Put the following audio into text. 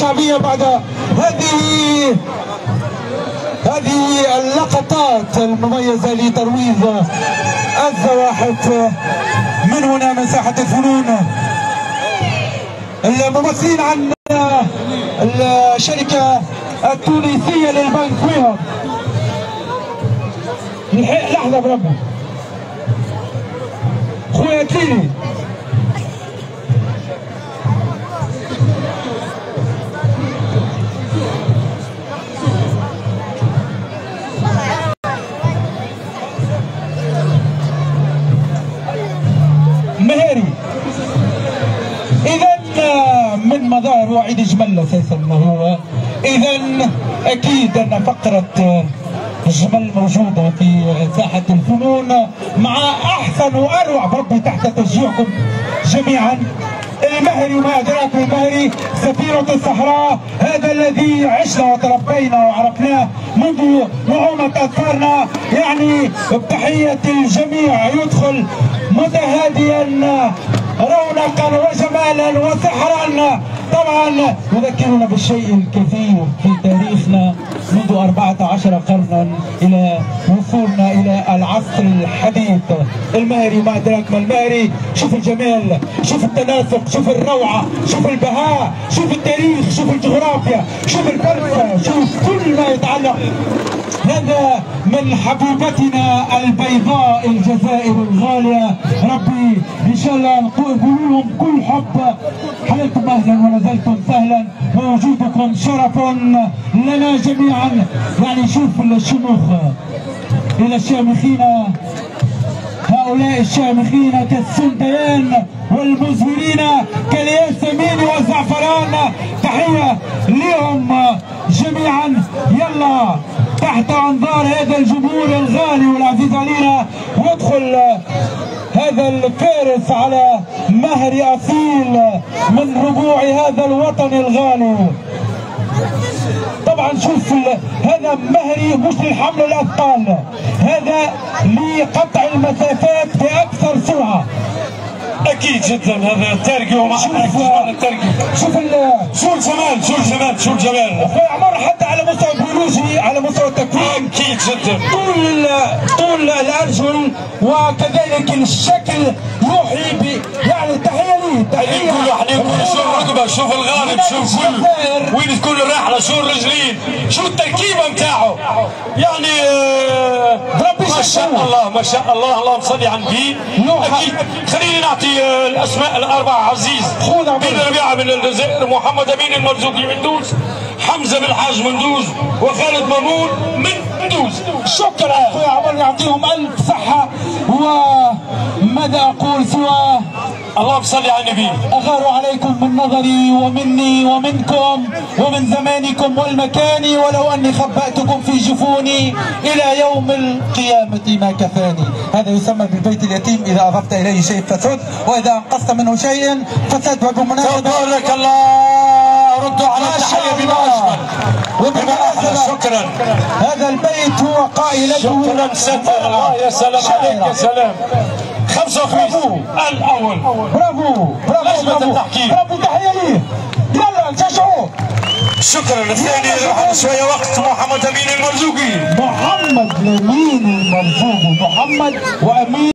شعبية بعد هذه هذه اللقطات المميزة لترويض الزواحف. من هنا من ساحة الفنون؟ الممثلين عن الشركة التونسية للبنك لحظة بربي خويا تليلي مظاهر وعيد جمل أساسا هو. اذا أكيد أن فقرة جمل موجودة في ساحة الفنون مع أحسن وأروع بربي تحت تشجيعكم جميعا. المهري وما أدراك المهري سفيرة الصحراء هذا الذي عشنا وتربينا وعرفناه منذ نعومة اطفالنا يعني بتحية الجميع يدخل متهاديا رونقا وجمالا وسحرا. طبعا يذكرنا بالشيء الكثير في تاريخنا منذ 14 قرنا إلى وصولنا إلى العصر الحديث. المهري ما أدراك ما المهري؟ شوف الجمال شوف التناسق شوف الروعة شوف البهاء شوف التاريخ شوف الجغرافيا شوف الفلسفه شوف كل ما يتعلق هذا من حبيبتنا البيضاء الجزائر الغالية. ربي إن شاء الله نقول لهم كل حب ونزلتم سهلا ووجودكم شرف لنا جميعا. يعني شوف الشموخ. إلى الشامخين. هؤلاء الشامخين كالسنديان والمزهرين كالياسمين والزعفران. تحية لهم جميعا. يلا تحت أنظار هذا الجمهور الغالي والعزيز علينا يدخل هذا الفارس على مهر اصيل من ربوع هذا الوطن الغالي طبعا شوف هذا مهري مش للحمل الاثقال هذا لقطع المسافات بأكثر سرعة. أكيد جدا هذا الترقي وما شوف الترقي شوف شو الجمال شو الجمال شو الجمال عمر حتى على مستوى البيولوجي على مستوى التكوين. أكيد جدا. طول طول الارجل وكذلك الشكل يوحي ب يعني تحية لي تحية يقولوا إحنا يقولوا شو الركبه شوف الغالب شوف كل وين تكون الرحلة شو الرجلين شو التركيبة نتاعه يعني آه، ما شاء الله ما شاء الله اللهم صل على النبي. أكيد. خليني نعطي آه، الأسماء الأربعة. عزيز. خذ من الجزائر محمد أمين المرزوقي من دوز حمزة بن حاج من دوز وخالد مامون من دوز. شكرا. أخوي عمر يعطيهم ألف صحة وماذا أقول؟ سوى اللهم صل على النبي. أغار عليكم من نظري ومني ومنكم ومن زمانكم والمكان ولو أني خبأتكم في جفوني إلى يوم القيامة ما كفاني. هذا يسمى بالبيت اليتيم. إذا أضفت إليه شيء فسد وإذا أنقصت منه شيء فسد. وبمناسبة تبارك الله ردوا على التحية بما الله. اجمل وبالمناسبة شكرا. هذا البيت هو قائلته شكرا ستر الله يا سلام عليك يا سلام. 55 الأول. برافو. برافو برافو. التحكيم. برافو تحية ليه يلا نشجعوه شكرا. الثاني راح شوية وقت. محمد أمين المرزوقي. محمد لمين المرزوق. محمد وأمين